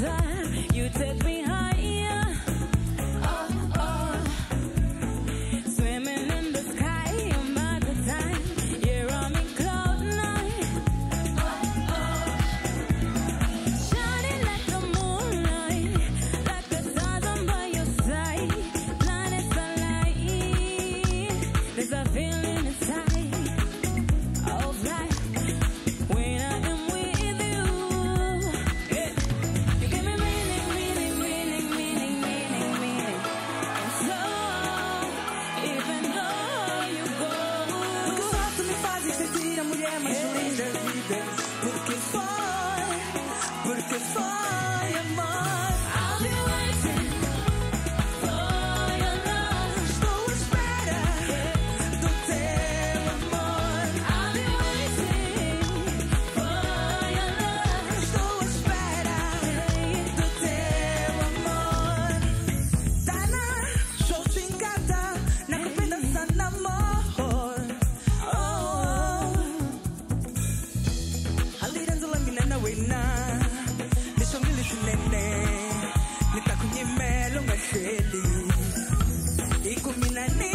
that porque foi, porque foi ngasheli. Ikumina ni